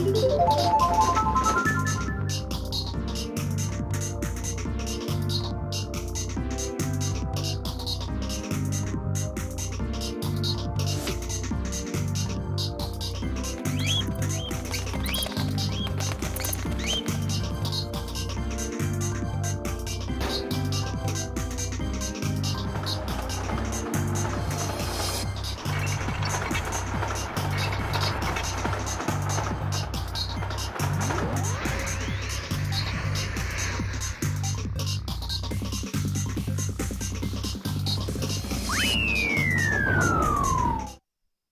ハハハハ!